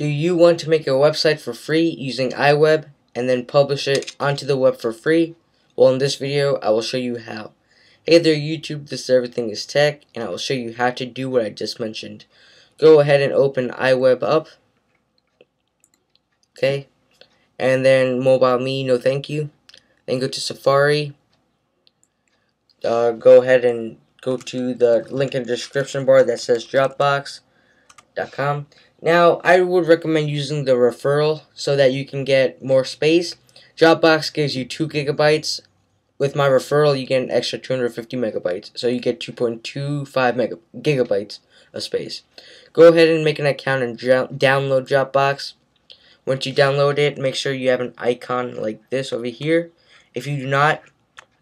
Do you want to make a website for free using iWeb and then publish it onto the web for free? Well, in this video, I will show you how. Hey there YouTube, this is Everything is Tech, and I will show you how to do what I just mentioned. Go ahead and open iWeb up. Okay. And then MobileMe, no thank you. Then go to Safari. Uh, go ahead and go to the link in the description bar that says Dropbox.com. Now, I would recommend using the referral so that you can get more space. Dropbox gives you 2 gigabytes. With my referral, you get an extra 250 megabytes. So you get 2.25 mega gigabytes of space. Go ahead and make an account and download Dropbox. Once you download it, make sure you have an icon like this over here. If you do not,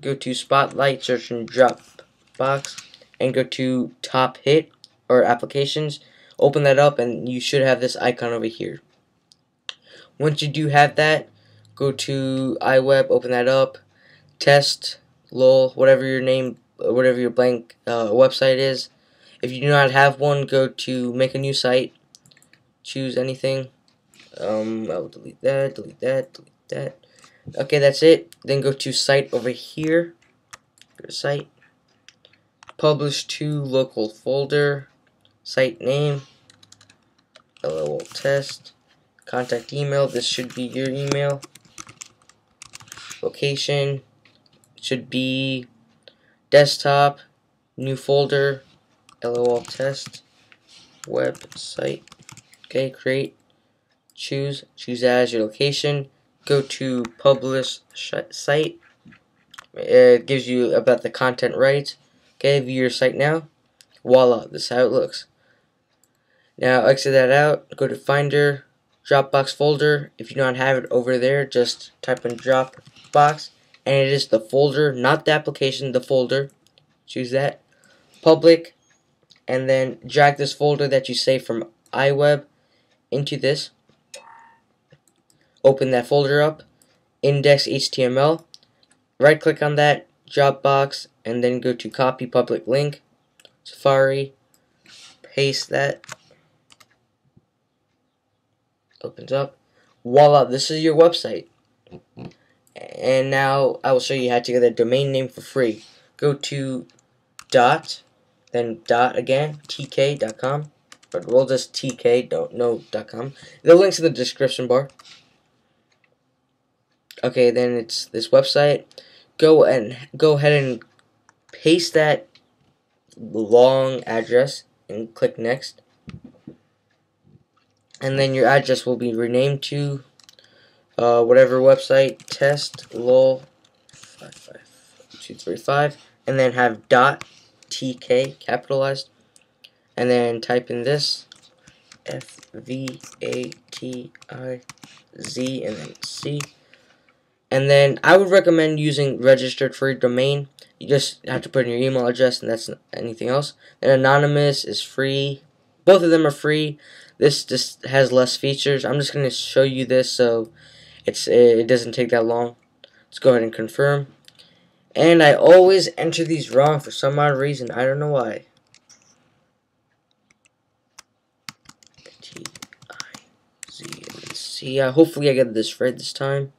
go to Spotlight, search in Dropbox, and go to Top Hit or Applications open that up and you should have this icon over here. Once you do have that go to iWeb open that up test lol whatever your name whatever your blank uh, website is. If you do not have one go to make a new site choose anything. Um, I will delete that delete that delete that. Okay that's it. Then go to site over here. Go to site. Publish to local folder site name, LOL test, contact email, this should be your email, location, should be desktop, new folder, LOL test, website, okay, create, choose, choose as your location, go to publish site, it gives you about the content rights, okay, view your site now, voila, this is how it looks. Now exit that out, go to Finder, Dropbox folder. If you don't have it over there, just type in Dropbox, and it is the folder, not the application, the folder. Choose that. Public, and then drag this folder that you saved from iWeb into this. Open that folder up, index HTML. Right click on that, Dropbox, and then go to copy public link, Safari, paste that opens up. Voila, this is your website. And now I will show you how to get a domain name for free. Go to dot, then dot again, tk.com. But we'll just tk, don't know, .com. The link's in the description bar. Okay, then it's this website. Go and go ahead and paste that long address and click next and then your address will be renamed to uh, whatever website test lol 235 and then have dot tk capitalized. And then type in this f v a t i z and then c. And then I would recommend using registered free domain. You just have to put in your email address and that's anything else. And anonymous is free both of them are free this just has less features. I'm just going to show you this so it's it doesn't take that long. Let's go ahead and confirm. And I always enter these wrong for some odd reason. I don't know why. T I Z C. Uh, hopefully I get this right this time.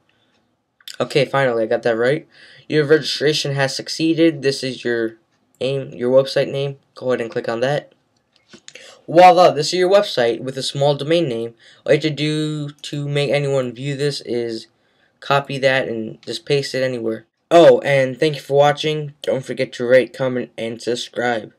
Okay, finally I got that right. Your registration has succeeded. This is your name, your website name. Go ahead and click on that. Voila, this is your website with a small domain name. All you have to do to make anyone view this is copy that and just paste it anywhere. Oh, and thank you for watching. Don't forget to rate, comment, and subscribe.